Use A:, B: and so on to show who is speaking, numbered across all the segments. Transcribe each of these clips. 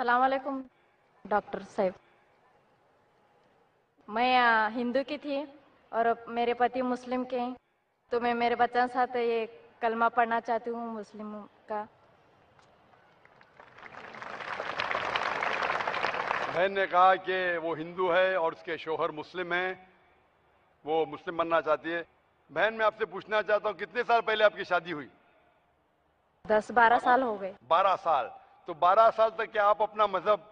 A: सलाम वालेकुम डॉक्टर साहब मैं हिंदू की थी और मेरे पति मुस्लिम के हैं। तो मैं मेरे बच्चों साथ ये कलमा पढ़ना चाहती हूँ मुस्लिम का।
B: बहन ने कहा कि वो हिंदू है और उसके शोहर मुस्लिम हैं। वो मुस्लिम बनना चाहती है। बहन मैं आपसे पूछना चाहता हूँ कितने साल पहले आपकी शादी हुई?
A: दस बारह साल हो गए।
B: बारह साल। तो बारह साल तक क्या आप अपना मज़हब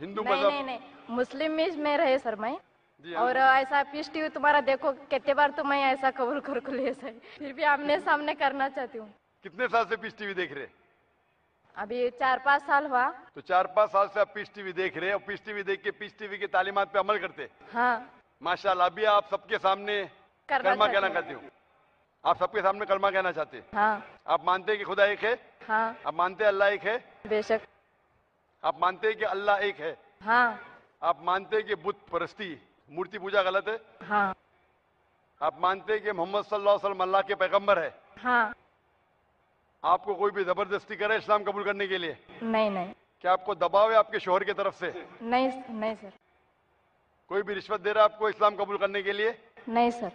B: हिंदू
A: नहीं
B: मज़हब?
A: नहीं नहीं मुस्लिम में में रहे सर मैं।
B: हाँ।
A: और ऐसा पीस टीवी तुम्हारा देखो कितने बार तो मैं ऐसा कबूल कर को ले सही। फिर भी आमने सामने करना चाहती हूँ।
B: कितने साल से पीस टीवी देख रहे?
A: अभी चार पाँच साल हुआ।
B: तो चार पाँच साल से आप पीस टीवी देख रहे हैं और पीस टीवी देख के पीस टीवी की तालीमात पे अमल करते? हाँ। माशाल्लाह अभी आप सबके सामने
A: चाहती
B: कहना चाहती हूँ। आप सबके सामने कलमा कहना चाहते हैं?
A: हाँ।
B: आप मानते हैं कि खुदा एक है?
A: हाँ।
B: आप मानते हैं अल्लाह एक है?
A: बेशक।
B: आप मानते हैं कि अल्लाह एक है?
A: हाँ।
B: आप मानते हैं कि बुत परस्ती मूर्ति पूजा गलत है?
A: हाँ।
B: आप मानते हैं कि मोहम्मद सल्लल्लाहु अलैहि वसल्लम अल्लाह के पैगंबर है?
A: हाँ।
B: आपको कोई भी ज़बरदस्ती करे इस्लाम कबूल करने के लिए?
A: नहीं नहीं।
B: क्या आपको दबाव है आपके शोहर की तरफ़ से?
A: नहीं नहीं सर।
B: कोई भी रिश्वत दे रहा है आपको इस्लाम कबूल करने के लिए?
A: नहीं सर।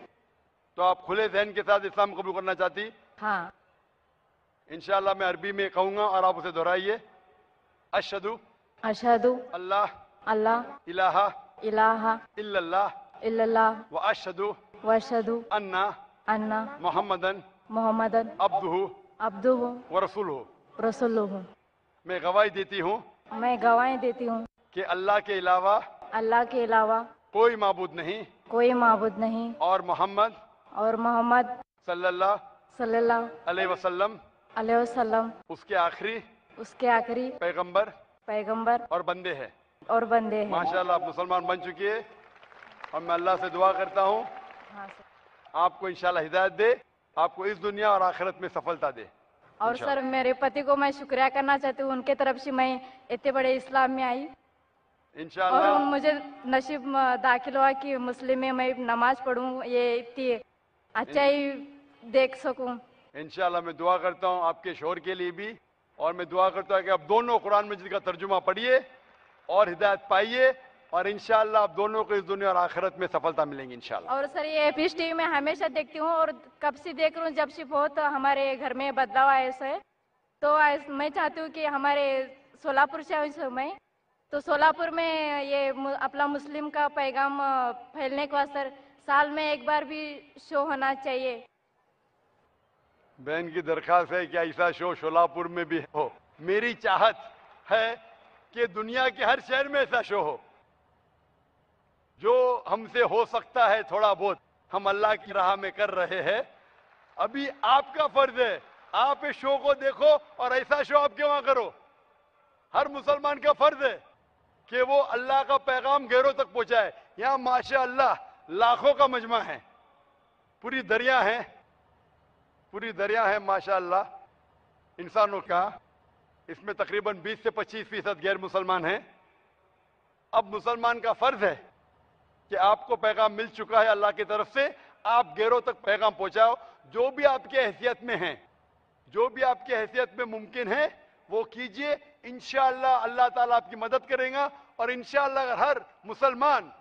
B: तो आप खुले जहन के साथ इस्लाम कबूल करना चाहती?
A: हाँ।
B: इंशाल्लाह मैं अरबी में कहूँगा और आप उसे दोहराइए। अशदु
A: अशहदु।
B: अल्लाह।
A: अल्लाह।
B: इलाहा।
A: इलाहा।
B: इल्लल्लाह।
A: इल्लल्लाह।
B: व अशदु
A: वशहदु
B: अन्ना।
A: अन्ना।
B: मोहम्मदन।
A: मोहम्मदन।
B: अब्दुहु।
A: अब्दुहु।
B: व रसूलहु।
A: रसूलुहु।
B: मैं गवाही देती हूँ
A: मैं गवाही देती हूँ।
B: कि अल्लाह के अलावा
A: अल्लाह के अलावा
B: कोई माबूद नहीं।
A: कोई माबूद नहीं।
B: और मोहम्मद
A: और मोहम्मद
B: सल्लल्लाहु
A: सल्लल्लाहु
B: अलैहि वसल्लम।
A: वसल्लम।
B: उसके आखिरी
A: उसके आखिरी
B: पैगंबर
A: पैगंबर
B: और बंदे हैं।
A: और बंदे हैं।
B: माशाल्लाह आप मुसलमान बन चुकी है। और मैं अल्लाह से दुआ करता हूँ
A: हाँ
B: आपको इंशाल्लाह हिदायत दे आपको इस दुनिया और आखिरत में सफलता दे।
A: और सर मेरे पति को मैं शुक्रिया करना चाहती हूँ उनके तरफ़ से मैं इतने बड़े इस्लाम में आई। और मुझे नसीब दाखिल हुआ कि मुस्लिम में मैं नमाज़ पढ़ूं ये इतनी अच्छा ही देख सकूँ।
B: इंशाल्लाह मैं दुआ करता हूँ आपके शोर के लिए भी, और मैं दुआ करता हूँ कि आप दोनों कुरान मजिद का तर्जुमा पढ़िए और हिदायत पाइए, और इंशाल्लाह आप दोनों को इस दुनिया और आखिरत में सफलता मिलेंगी इंशाल्लाह।
A: और सर, ये पीस टीवी में हमेशा देखती हूँ, और कब से देख रही हूँ, जब से बहुत हमारे घर में बदलाव आया है तो मैं चाहती हूँ कि हमारे सोलापुर से सर मैं तो सोलापुर में ये अपना मुस्लिम का पैगाम फैलने के वास्ते साल में एक बार भी शो होना चाहिए।
B: बहन की दरखास्त है कि ऐसा शो शोलापुर में भी हो। मेरी चाहत है कि दुनिया के हर शहर में ऐसा शो हो। जो हमसे हो सकता है थोड़ा बहुत, हम अल्लाह की राह में कर रहे हैं। अभी आपका फ़र्ज़ है, आप इस शो को देखो और ऐसा शो आप क्यों करो? हर मुसलमान का फ़र्ज़ है कि वो अल्लाह का पैगाम गैरों तक पहुँचाए। यहाँ माशा अल्लाह लाखों का मजमा है, पूरी दरिया है पूरी दरिया है माशाअल्लाह इंसानों का। इसमें तकरीबन 20 से 25 फ़ीसद गैर मुसलमान हैं। अब मुसलमान का फ़र्ज़ है कि आपको पैगाम मिल चुका है अल्लाह की तरफ़ से। आप गैरों तक पैगाम पहुंचाओ। जो भी आपके हैसियत में है, जो भी आपकी हैसियत में मुमकिन है, वो कीजिए। इंशाअल्लाह अल्लाह ताला आपकी मदद करेगा और इंशाअल्लाह अगर हर मुसलमान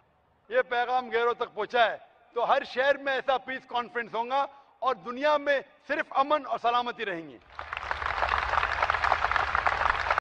B: ये पैगाम गैरों तक पहुँचाए तो हर शहर में ऐसा पीस कॉन्फ्रेंस होगा और दुनिया में सिर्फ़ अमन और सलामती रहेंगी।